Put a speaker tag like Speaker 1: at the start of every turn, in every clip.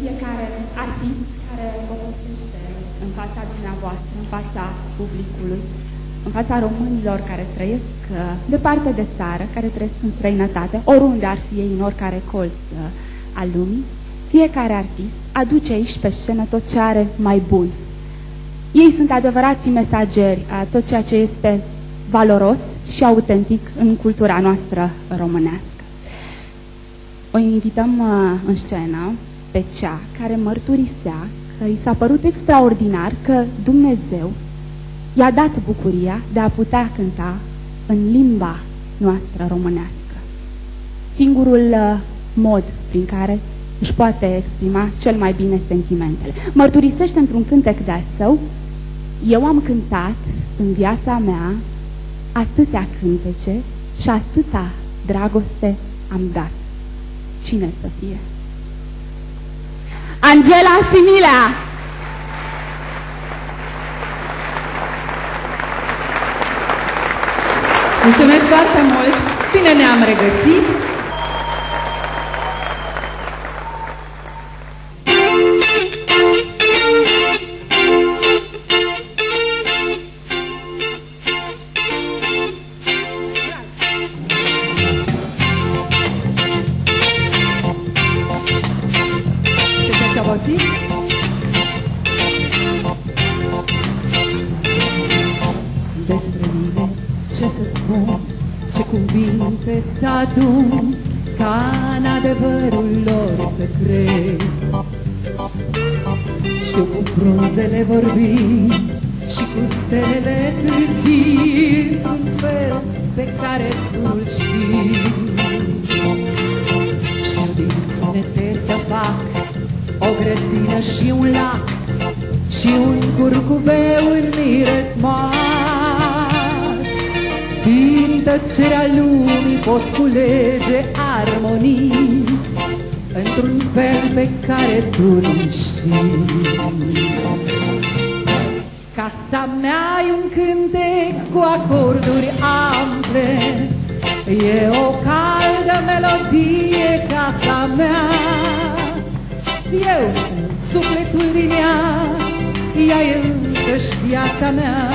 Speaker 1: fiecare artist care o postește în fața dumneavoastră, în fața publicului, în fața românilor care trăiesc uh, departe de țară, care trăiesc în străinătate, oriunde ar fi ei în oricare colț uh, al lumii, fiecare artist aduce aici pe scenă tot ce are mai bun. Ei sunt adevărații mesageri a tot ceea ce este valoros și autentic în cultura noastră românească. O invităm uh, în scenă pe cea care mărturisea că i s-a părut extraordinar că Dumnezeu i-a dat bucuria de a putea cânta în limba noastră românească. Singurul uh, mod prin care își poate exprima cel mai bine sentimentele. Mărturisește într-un cântec de-al său, eu am cântat în viața mea atâtea cântece și atâta dragoste am dat. Cine să fie? Angela Similea!
Speaker 2: Mulțumesc foarte mult! Bine ne-am regăsit!
Speaker 3: Care tu nu știi Casa mea e un cântec cu acorduri ample. E o caldă melodie casa mea. Eu sunt sufletul din ea Ea e însăși viața mea.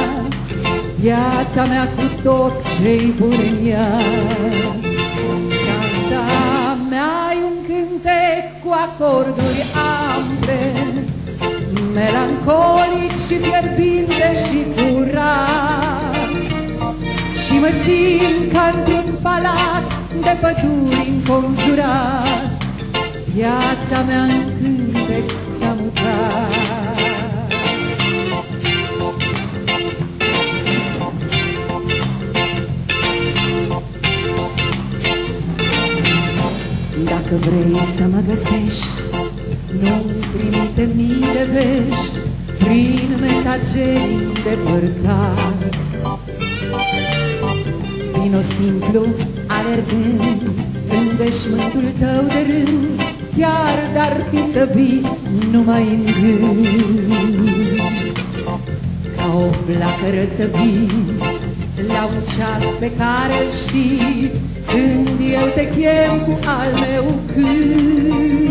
Speaker 3: Viața mea cu tot ce-i bun în ea. Viața mea e un cântec cu acorduri ample, melancolic și fierbinte și curat. Și mă simt ca într-un palat de păduri înconjurat. Viața mea în cântec s-a mutat. Dacă vrei să mă găsești, nu trimite mii de vești prin mesageri îndepărtați. Vino simplu, alergând în veșmântul tău de rând, chiar dar fi să vii numai în gând. Ca o flacără să vii la un ceas pe care îl știi, când eu te chem cu al meu cânt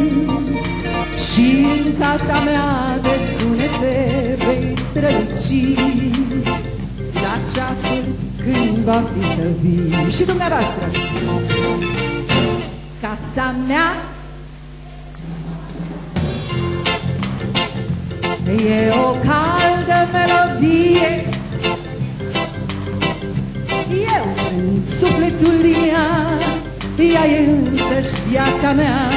Speaker 3: Și în casa mea de sunete vei străluci La ceasul când va fi să vii. Și dumneavoastră. Casa mea. E o caldă melodie. Eu sunt sufletul din ea, ea e însăși viața mea,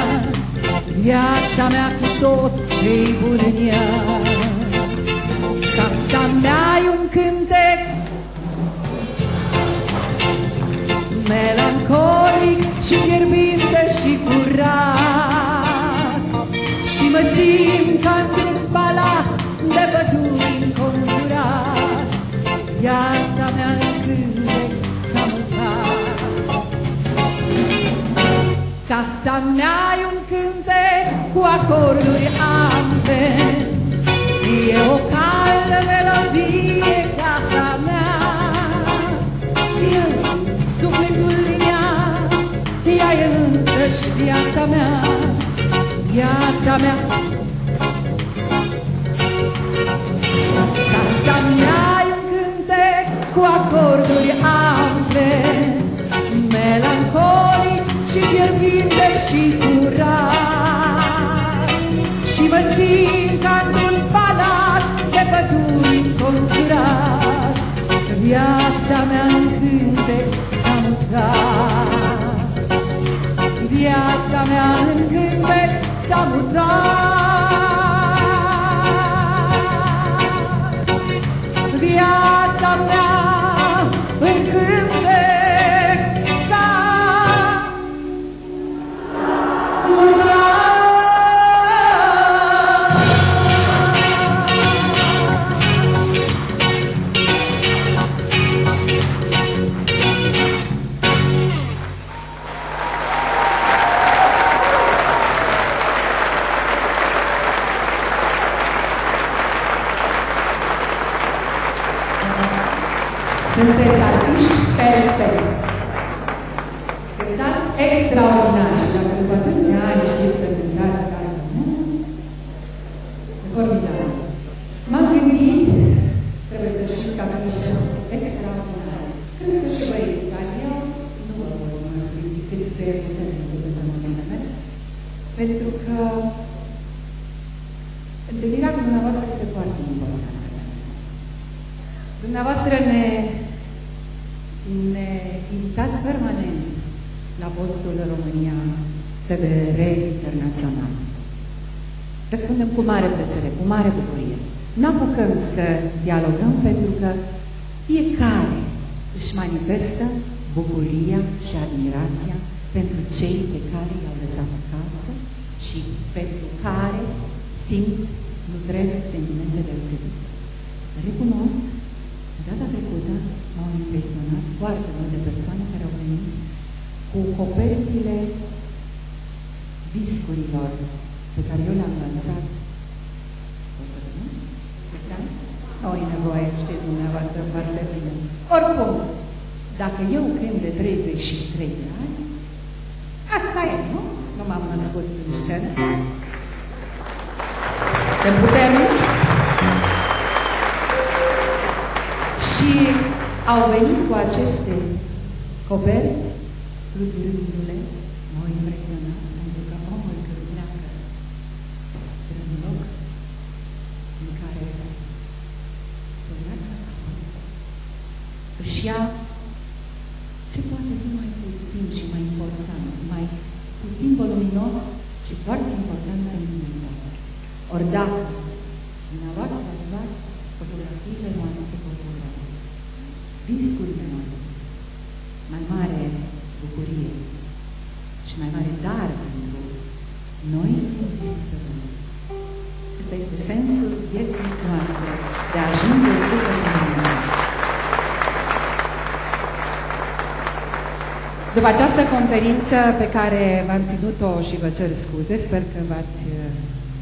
Speaker 3: viața mea cu tot ce-i bun în ea. Casa mea e un cântec melancolic și fierbinte și curat și mă simt ca într-un palat de păduri înconjurat. Viața mea în cântec s-a mutat. Casa mea e un cântec cu acorduri ampe, E o caldă melodie casa mea. Eu sunt sufletul din ea, ea e însăși viața mea. viața mea Casa mea e un cântec cu acorduri ample Melancolic și fierbinte și curat Și mă simt ca într-un palat de păduri înconjurat Viața mea în cântec s-a mutat Viața mea în cântec s-a mutat Viața mea întâlnirea cu dumneavoastră este foarte importantă. Dumneavoastră ne, ne invitați permanent la postul România TVR Internațional. Răspundem cu mare plăcere, cu mare bucurie. N-apucăm să dialogăm pentru că fiecare își manifestă bucuria și admirația pentru cei pe care i-au lăsat acasă și pentru care simt, nutresc sentimente deosebite. Recunosc Data trecută m-au impresionat foarte multe persoane care au venit cu coperțile discurilor pe care eu le-am lansat. Pot să spun? Câți ani? Nu e nevoie, știți dumneavoastră foarte bine. Oricum, dacă eu cânt de 33 de ani, asta e, nu? Nu m-am născut în scenă. Suntem puternici? Și au venit cu aceste coperți, fluturându-le, m-au impresionat, pentru că omul când pleacă spre un loc în care se leagă își ia ce poate fi mai puțin și mai important, mai puțin voluminos și foarte important sentimental. Ori dacă dumneavoastră ați luat fotografiile noastre populare, discurile noastre, mai mare bucurie și mai mare dar pentru noi există pe lume. Ăsta este sensul vieții noastre, de a ajunge sub noastră. După această conferință pe care v-am ținut-o și vă cer scuze, sper că v-ați uh,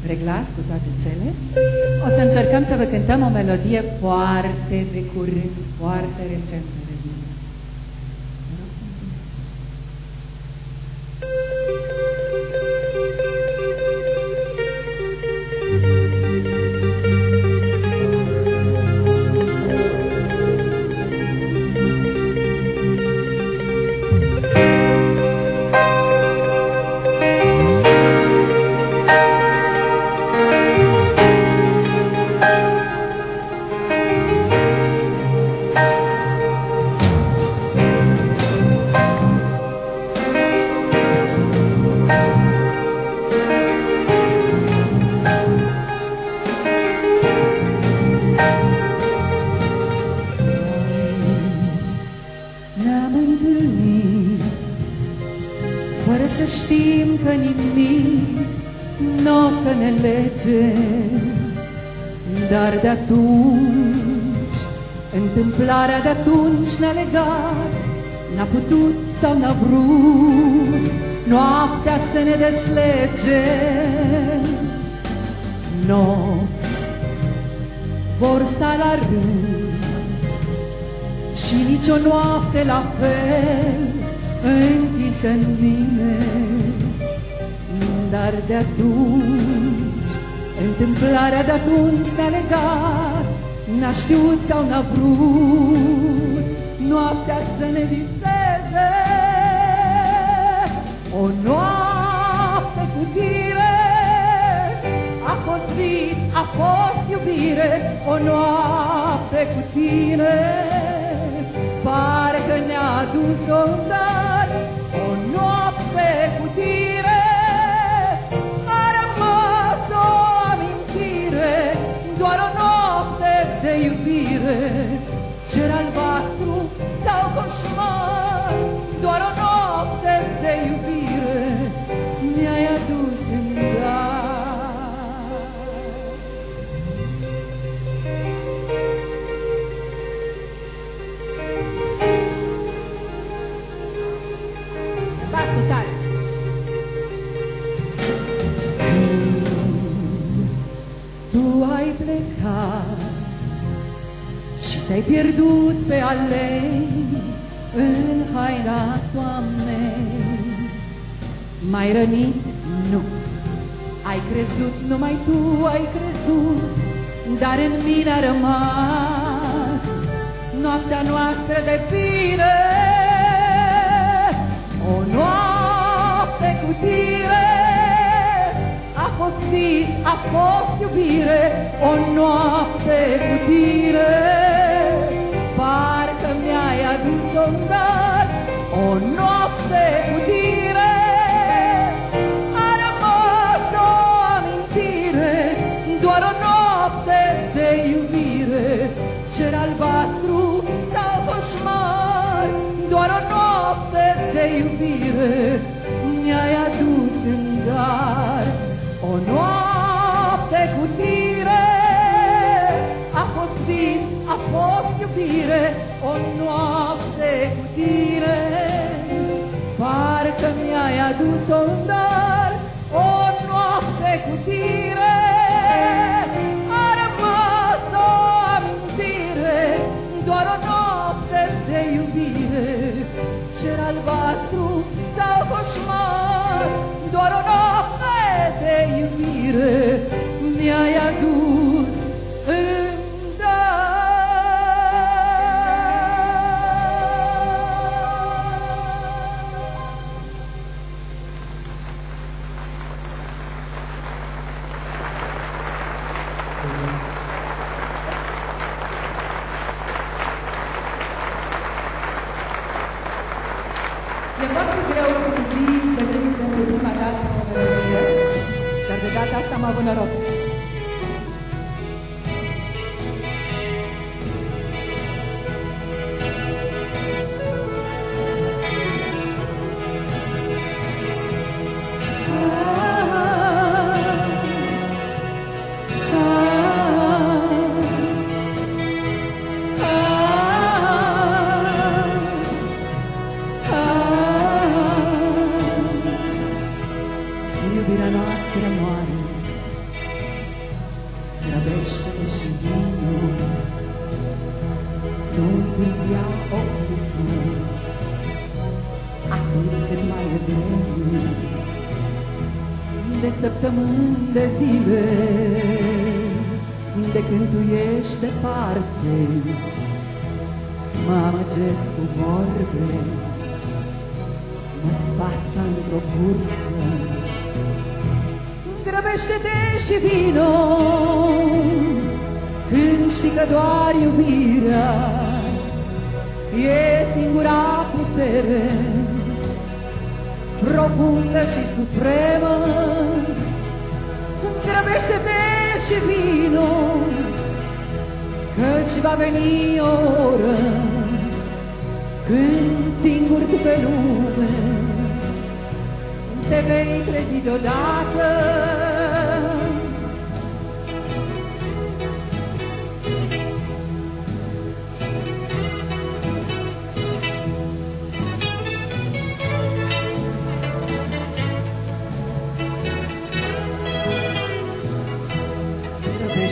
Speaker 3: reglat cu toate cele, o să încercăm să vă cântăm o melodie foarte de curând, foarte recentă. Atunci Întâmplarea de atunci ne-a legat. N-a putut sau n-a vrut Noaptea să ne deslege. Nopți vor sta la rând și nici o noapte la fel închisă în mine. Dar de atunci Întâmplarea de atunci ne-a legat N-a știut sau n-a vrut. Noaptea să ne viseze O noapte cu tine A fost vis, a fost iubire O noapte cu tine. Pare că ne-a adus o dar pierdut pe alei în haina toamnei. Mai rănit? Nu. Ai crezut, numai tu ai crezut, dar în mine a rămas noaptea noastră de bine. O noapte cu tine a fost vis, a fost iubire, o noapte cu tine o adus o dar, o noapte cu tine. A rămas o amintire, doar o noapte de iubire. Cer albastru sau coșmar, doar o noapte de iubire grăbește-te și vino, când știi că doar iubirea e singura putere, profundă și supremă. Grăbește-te și vino, căci va veni o oră când singur tu pe lume te vei trezi deodată.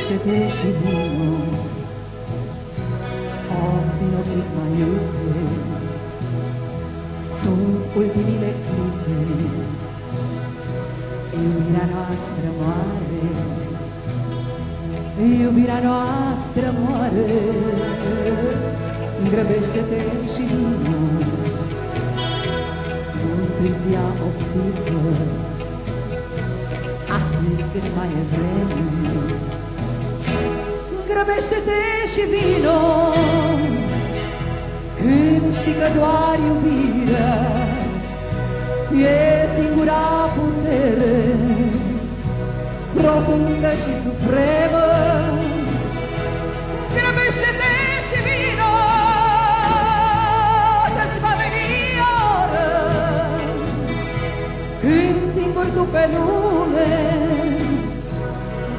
Speaker 3: iubește-te și vino, o, vino clipa iubire, sunt ultimile clipe, iubirea noastră mare, iubirea noastră mare, grăbește-te și vino, nu întârzia o clipă, ah, cât mai e vreme, grăbește-te și vino. Când știi că doar iubirea E singura putere Profundă și supremă Grăbește-te și vino. Căci va veni oră Când singur tu pe lume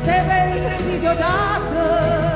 Speaker 3: Te vei trezi deodată.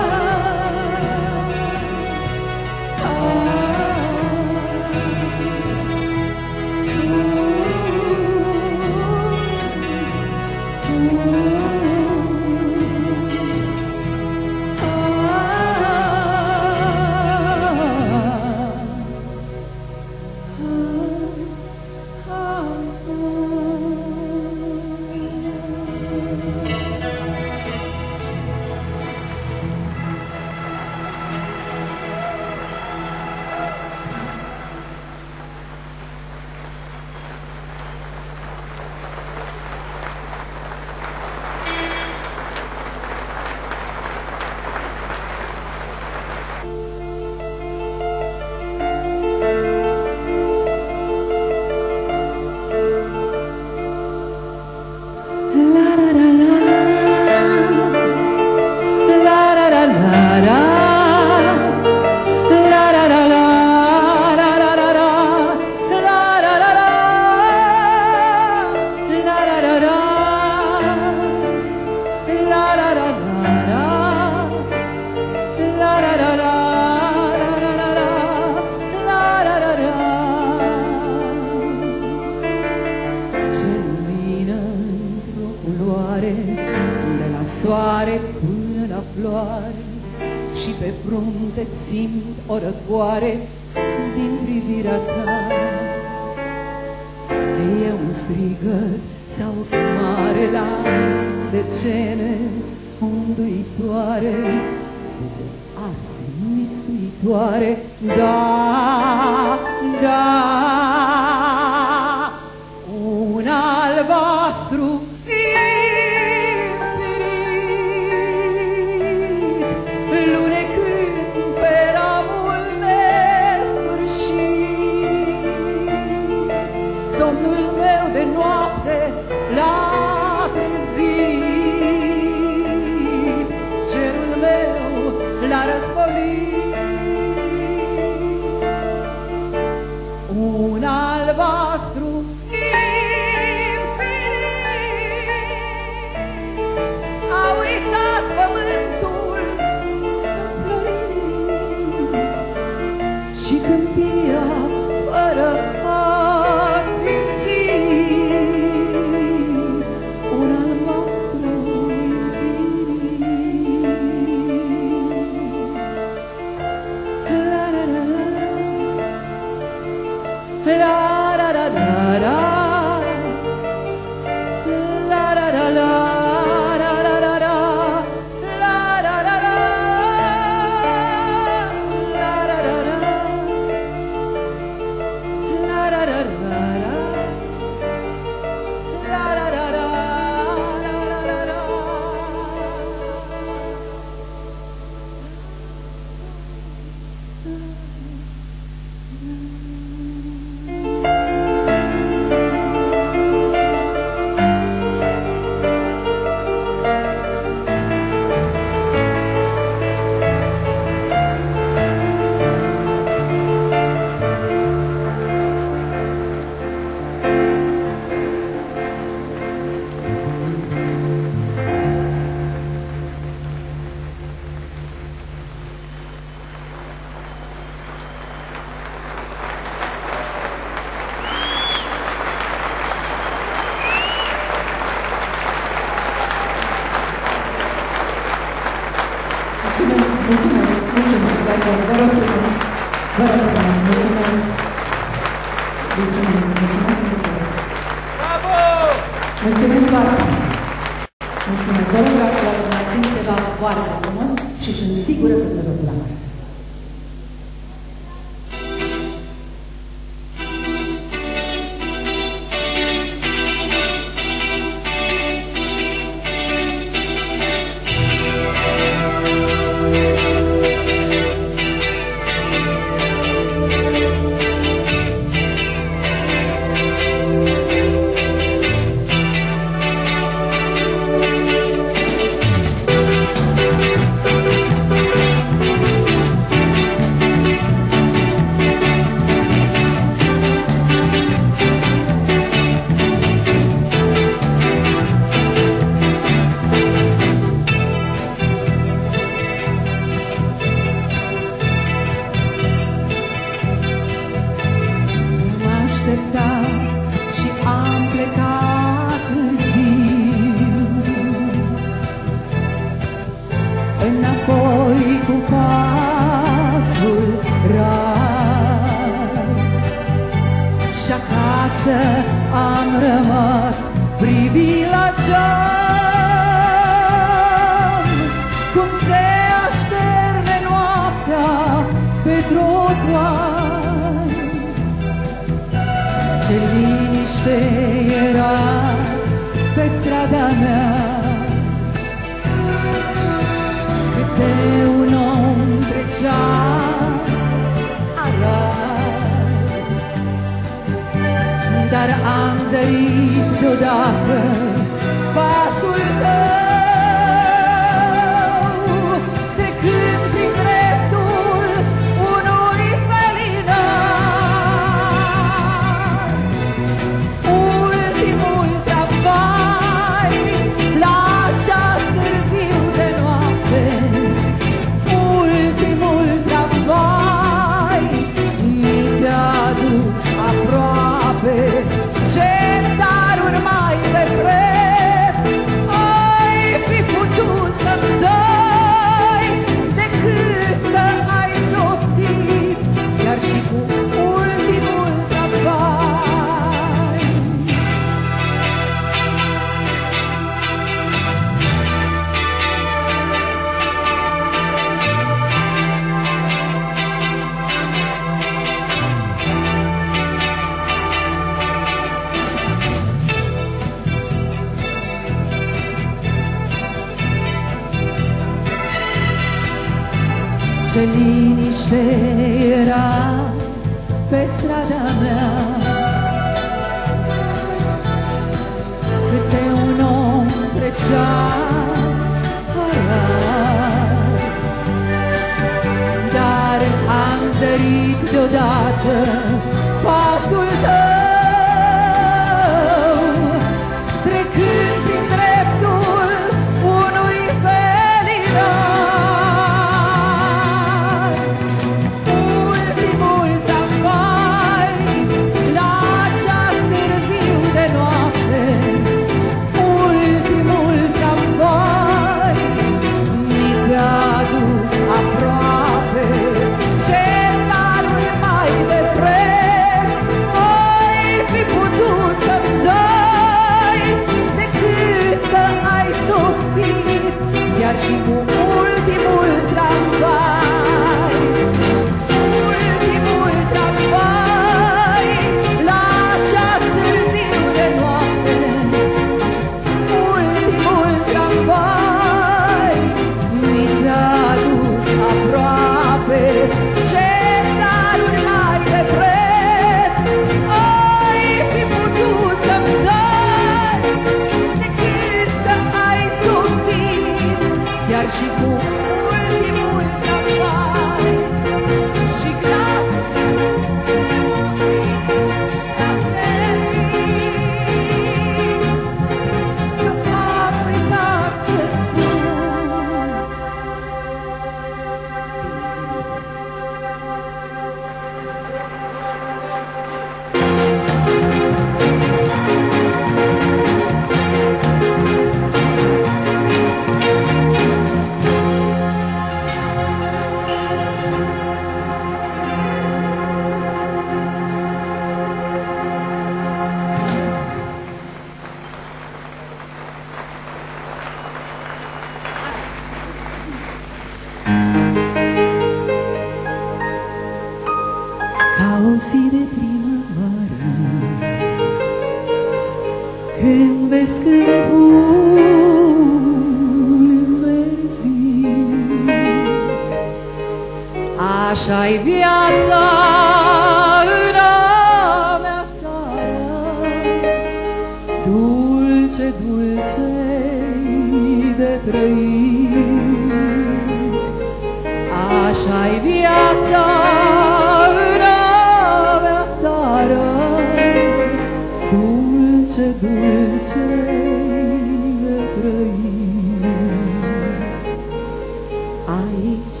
Speaker 3: aici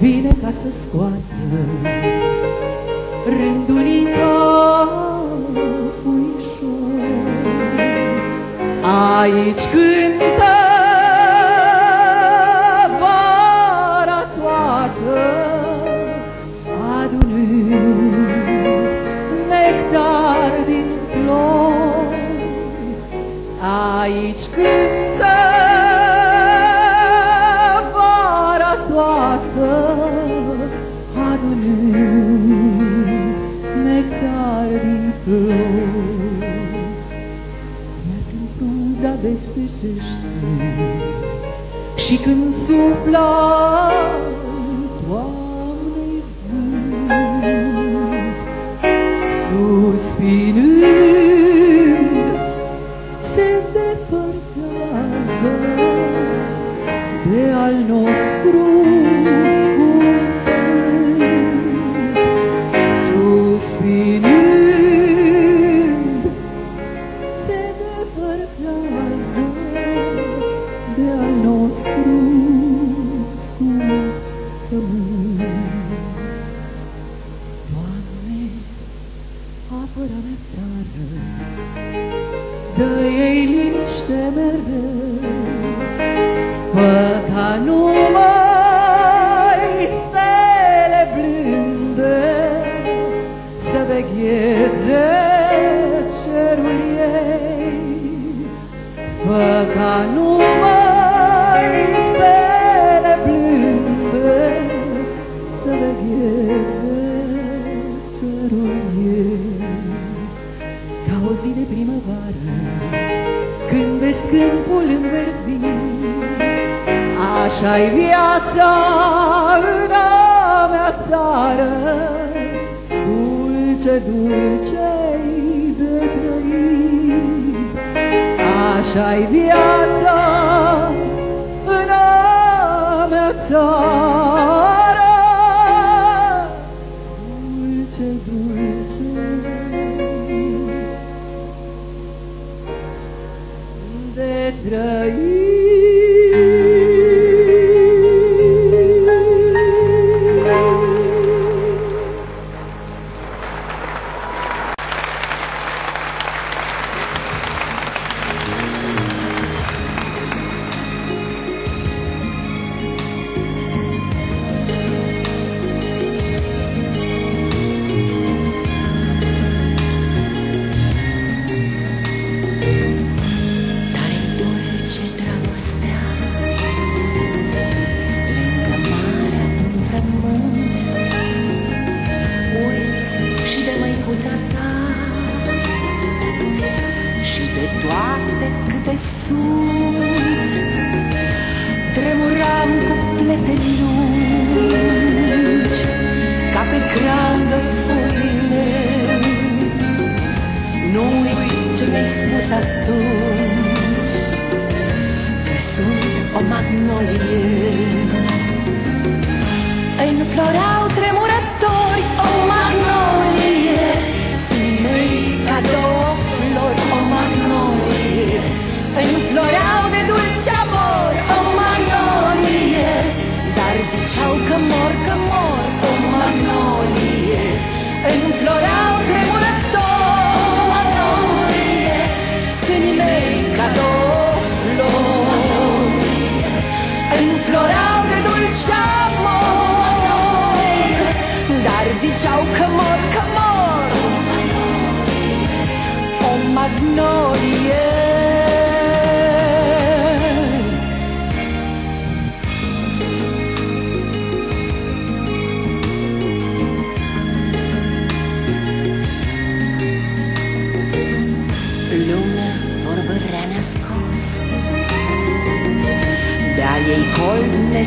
Speaker 3: vine ca să scoată rândurica puișor. Aici cântă și când sufla apără țară Dă ei liniște mereu. Fă ca Așa-i viața în a mea țară, Dulce, dulce-i de trăit. Așa-i viața în a mea țară,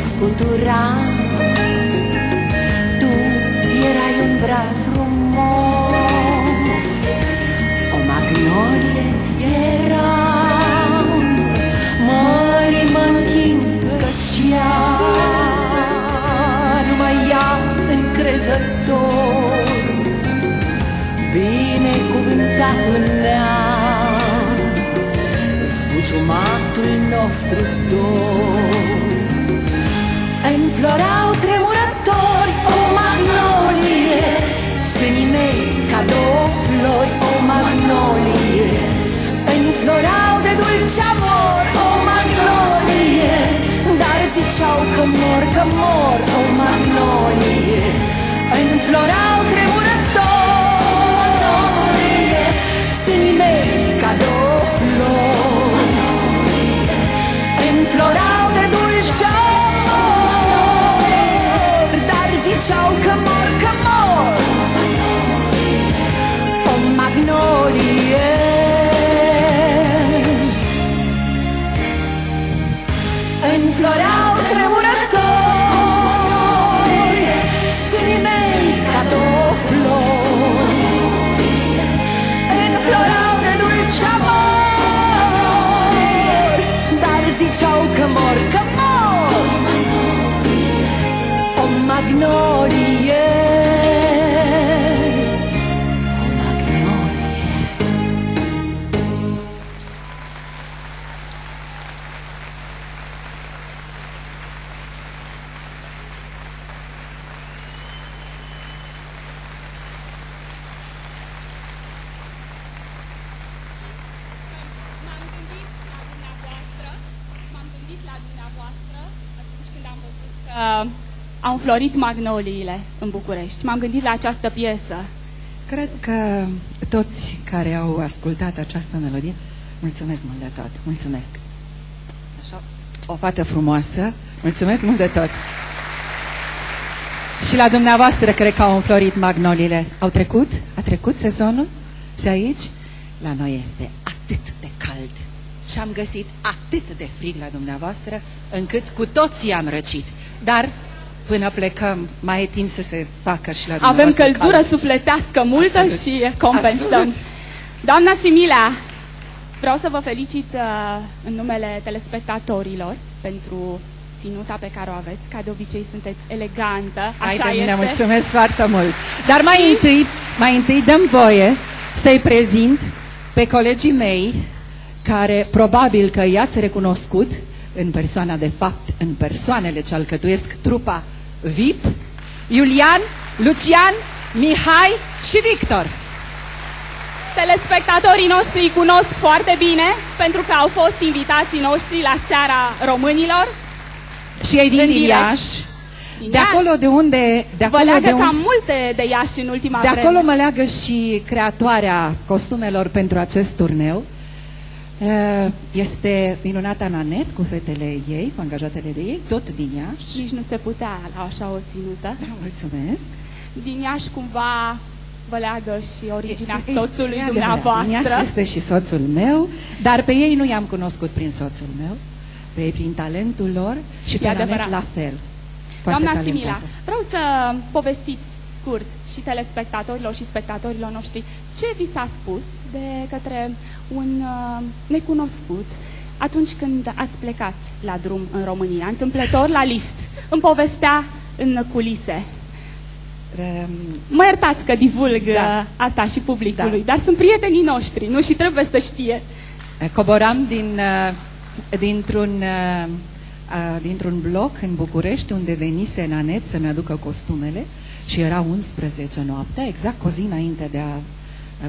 Speaker 4: col ne scutura Tu erai un brad frumos O magnolie era. Mării mă închin că și ea Numai ea încrezător. Binecuvântatul neam Zbuciumatul nostru dor Înflorau tremurători o magnolie Sânii mei ca două flori o magnolie. Înflorau de dulce amor o magnolie Dar ziceau că mor, că mor o
Speaker 1: au înflorit magnoliile în București. M-am gândit la această piesă.
Speaker 3: Cred că toți care au ascultat această melodie, mulțumesc mult de tot, mulțumesc. Așa, o fată frumoasă, mulțumesc mult de tot. Și la dumneavoastră cred că au înflorit magnolile. Au trecut? A trecut sezonul? Și aici? La noi este atât de cald. Și am găsit atât de frig la dumneavoastră, încât cu toții am răcit. Dar până plecăm, mai e timp să se facă și la
Speaker 1: Avem
Speaker 3: dumneavoastră
Speaker 1: căldură
Speaker 3: cald.
Speaker 1: sufletească multă
Speaker 3: Absolut.
Speaker 1: și compensăm.
Speaker 3: Absolut.
Speaker 1: Doamna Simila, vreau să vă felicit uh, în numele telespectatorilor pentru ținuta pe care o aveți. Ca de obicei sunteți elegantă,
Speaker 3: Hai
Speaker 1: așa
Speaker 3: de mine,
Speaker 1: este.
Speaker 3: mulțumesc foarte mult. Dar mai întâi, mai întâi dăm voie să-i prezint pe colegii mei care probabil că i-ați recunoscut în persoana de fapt, în persoanele ce alcătuiesc trupa VIP, Iulian, Lucian, Mihai și Victor.
Speaker 1: Telespectatorii noștri îi cunosc foarte bine pentru că au fost invitații noștri la seara românilor.
Speaker 3: Și ei din
Speaker 1: În direct.
Speaker 3: Iași,
Speaker 1: Din
Speaker 3: de
Speaker 1: Iași.
Speaker 3: acolo de unde... De
Speaker 1: Vă
Speaker 3: acolo
Speaker 1: leagă
Speaker 3: de unde,
Speaker 1: cam multe de Iași în ultima
Speaker 3: De
Speaker 1: vreme.
Speaker 3: acolo mă leagă și creatoarea costumelor pentru acest turneu. Uh, Este minunata Nanet cu fetele ei, cu angajatele de ei, tot din Iași.
Speaker 1: Nici nu se putea la așa o ținută.
Speaker 3: Mulțumesc.
Speaker 1: Din Iași cumva vă leagă și originea
Speaker 3: E- e-
Speaker 1: soțului
Speaker 3: e adevărat,
Speaker 1: dumneavoastră.
Speaker 3: Iași este și soțul meu, dar pe ei nu i-am cunoscut prin soțul meu, pe ei prin talentul lor și
Speaker 1: E
Speaker 3: pe Nanet
Speaker 1: adevărat.
Speaker 3: la fel. Foarte
Speaker 1: Doamna
Speaker 3: talentată.
Speaker 1: Simila, vreau să povestiți scurt și telespectatorilor și spectatorilor noștri ce vi s-a spus de către un uh, necunoscut atunci când ați plecat la drum în România, întâmplător la lift. Îmi povestea în culise.
Speaker 3: Um,
Speaker 1: Mă iertați că divulg
Speaker 3: Da.
Speaker 1: da. asta și publicului,
Speaker 3: Da.
Speaker 1: dar sunt prietenii noștri, nu? Și trebuie să știe.
Speaker 3: Coboram din, uh, dintr-un, uh, uh, dintr-un bloc în București unde venise Nanet să-mi aducă costumele și era 11 noaptea, exact cu o zi înainte de a uh,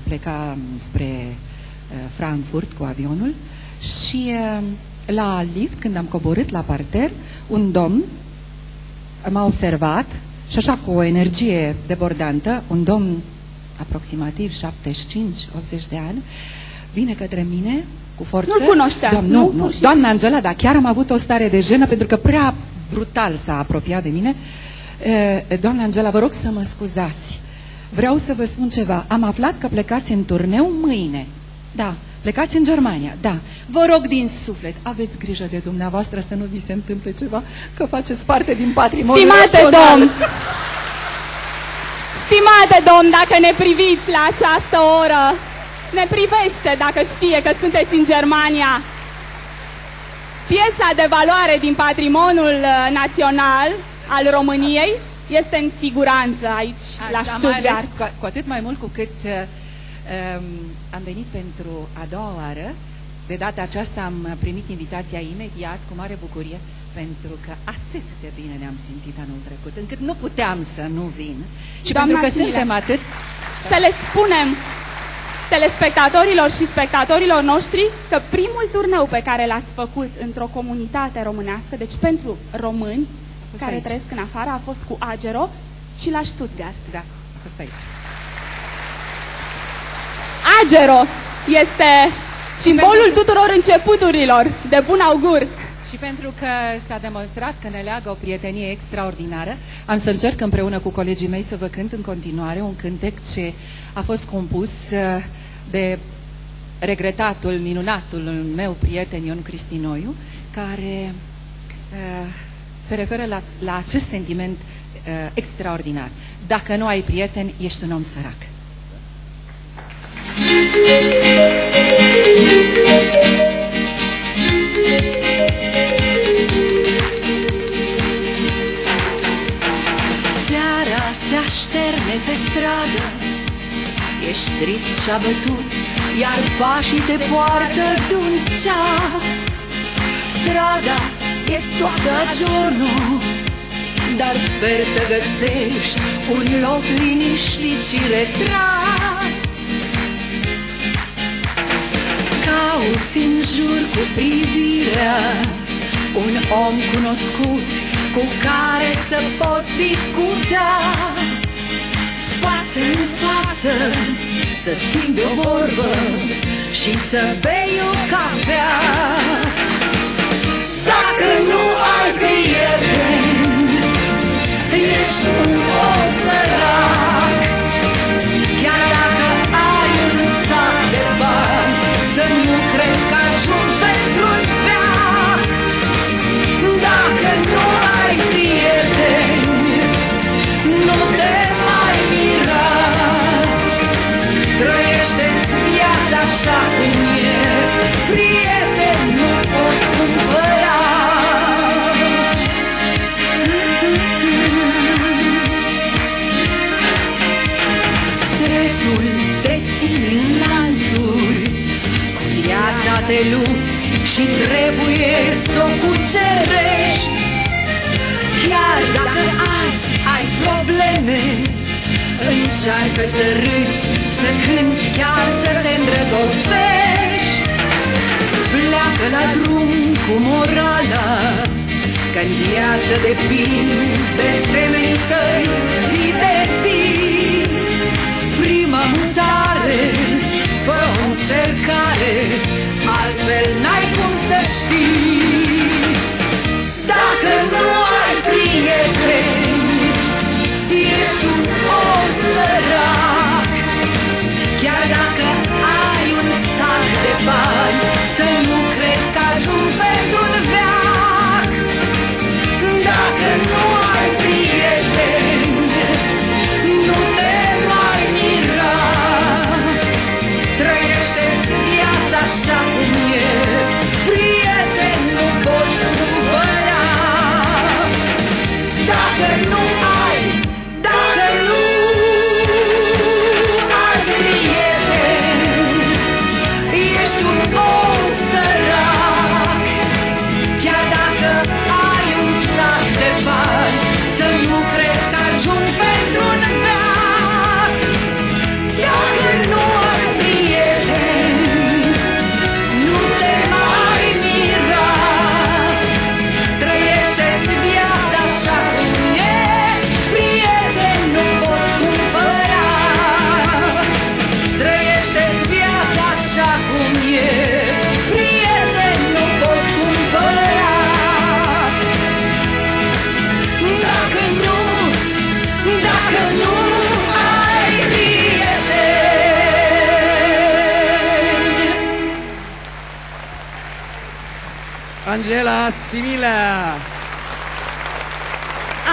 Speaker 3: pleca spre uh, Frankfurt cu avionul și uh, la lift, când am coborât la parter, un domn m-a observat și așa cu o energie debordantă, un domn aproximativ 75-80 de ani, vine către mine cu forță.
Speaker 1: Nu-l cunoșteați,
Speaker 3: Doamn-
Speaker 1: nu?
Speaker 3: nu,
Speaker 1: Pur
Speaker 3: nu.
Speaker 1: și
Speaker 3: Doamna Angela, dar chiar am avut o stare de jenă pentru că prea brutal s-a apropiat de mine. E, Doamna Angela, vă rog să mă scuzați. Vreau să vă spun ceva. Am aflat că plecați în turneu mâine. Da,
Speaker 5: Plecați în Germania, da. Vă rog din suflet, aveți grijă de dumneavoastră să nu vi se întâmple ceva, că faceți parte din patrimoniul
Speaker 1: Stimate
Speaker 5: național.
Speaker 1: domn, stimate domn, dacă ne priviți la această oră, ne privește dacă știe că sunteți în Germania. Piesa de valoare din patrimoniul uh, național al României este în siguranță aici, la
Speaker 5: Așa, mai ales
Speaker 1: Stuttgart.
Speaker 5: cu, cu atât mai mult cu cât uh, um, am venit pentru a doua oară. De data aceasta am primit invitația imediat, cu mare bucurie, pentru că atât de bine ne-am simțit anul trecut, încât nu puteam să nu vin. Și
Speaker 1: Doamna
Speaker 5: pentru că
Speaker 1: Chmilă.
Speaker 5: suntem atât...
Speaker 1: Să le spunem telespectatorilor și spectatorilor noștri că primul turneu pe care l-ați făcut într-o comunitate românească, deci pentru români
Speaker 5: fost
Speaker 1: care
Speaker 5: aici.
Speaker 1: trăiesc în afară, a fost cu Agero și la Stuttgart.
Speaker 5: Da, a fost aici.
Speaker 1: Agero este simbolul tuturor începuturilor de bun augur.
Speaker 5: Și pentru că s-a demonstrat că ne leagă o prietenie extraordinară, am să încerc împreună cu colegii mei să vă cânt în continuare un cântec ce a fost compus uh, de regretatul, minunatul meu prieten Ion Cristinoiu, care uh, se referă la, la acest sentiment uh, extraordinar. Dacă nu ai prieteni, ești un om sărac.
Speaker 3: Seara se așterne pe stradă Ești trist și abătut Iar pașii te poartă de-un ceas Strada e toată giornul Dar sper să găsești Un loc liniștit și retras. Cauți în jur cu privirea Un om cunoscut cu care să poți discuta. Față în față să schimbi o vorbă Și să bei o cafea Dacă nu ai prieteni Ești un om sărac te lupți și trebuie să o cucerești. Chiar dacă azi ai probleme Încearcă să râzi, să cânti, chiar să te îndrăgostești. Pleacă la drum cu morala Că-n viață depinzi de semenii tăi zi de zi. Prima mutare, fă o încercare Altfel n-ai cum să știi. Dacă nu ai prieteni Ești un om sărac. Chiar dacă ai un sac de bani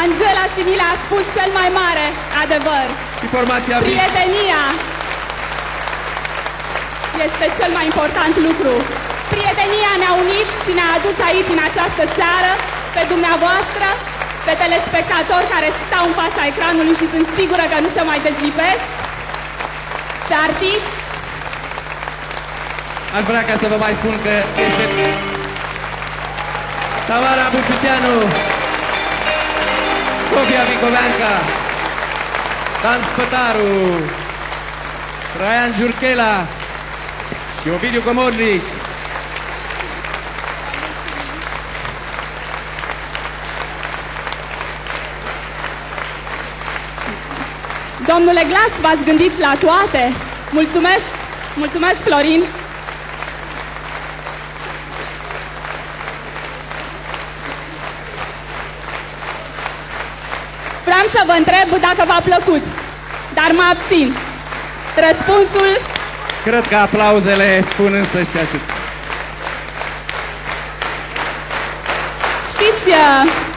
Speaker 1: Angela Simile a spus cel mai mare adevăr.
Speaker 6: Și formația Vic.
Speaker 1: Prietenia este cel mai important lucru. Prietenia ne-a unit și ne-a adus aici în această seară pe dumneavoastră, pe telespectatori care stau în fața ecranului și sunt sigură că nu se mai dezlipesc, pe artiști,
Speaker 6: Aș vrea ca să vă mai spun că este Tamara Buciuceanu, Sofia Vicoveanca, Dan Spătaru, Traian Giurchela și Ovidiu Comornic.
Speaker 1: Domnule Glas, v-ați gândit la toate? Mulțumesc! Mulțumesc, Florin! Vreau să vă întreb dacă v-a plăcut, dar mă abțin. Răspunsul
Speaker 6: Cred că aplauzele spun însă și acest.
Speaker 1: Știți, uh,